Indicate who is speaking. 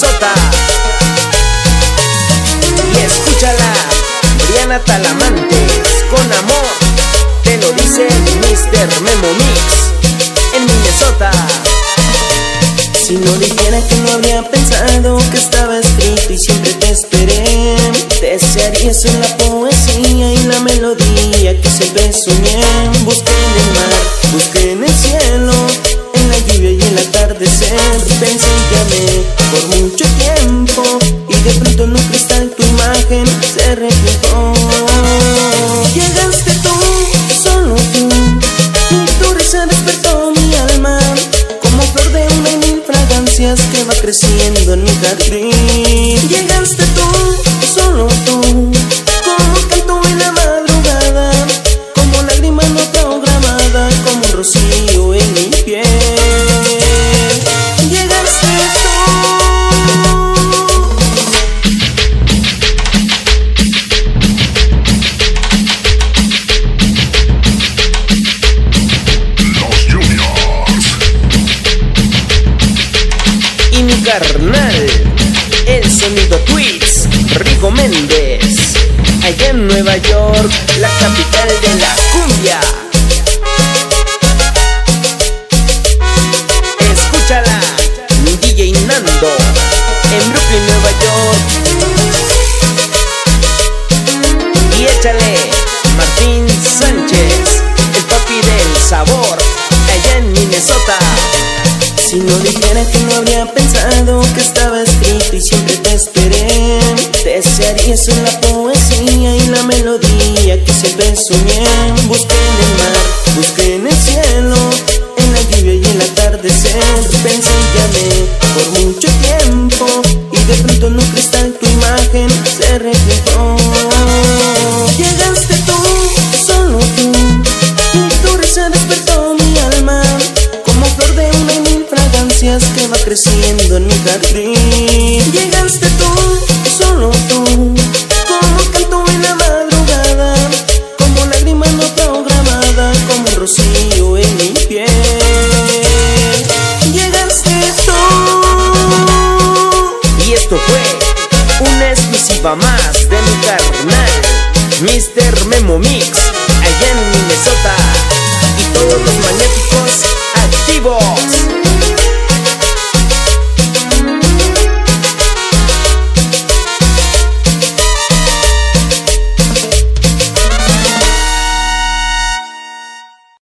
Speaker 1: Y escúchala, Briana Talamantes, con amor, te lo dice Mr. Memo Mix en Minnesota.
Speaker 2: Si no dijera que no habría pensado que estaba escrito y siempre te esperé, desearías en la poesía y la melodía que siempre soñé. Busqué en el mar, busqué que va creciendo en mi jardín. Llegaste tú, solo tú,
Speaker 1: el sonido Tweets, Rigo Méndez, allá en Nueva York, la capital de la cumbia. Escúchala, DJ Nando, en Brooklyn, Nueva York. Y échale, Martín Sánchez, el papi del sabor, allá en Minnesota.
Speaker 2: Si no dijera que no habría pensado que estaba escrito y siempre te esperé Desearías en la poesía y la melodía que siempre soñé. Busqué en el mar, busqué en el cielo, en la lluvia y el atardecer. Pensé y por mucho tiempo y de pronto en un cristal tu imagen se reflejó Llegaste tú, solo tú, como canto en la madrugada, como lágrima no programada, como un rocío en mi piel. Llegaste tú.
Speaker 1: Y esto fue una exclusiva más de mi carnal, Mr. Memo Mix, allá en Minnesota. Y todos los magnéticos activos.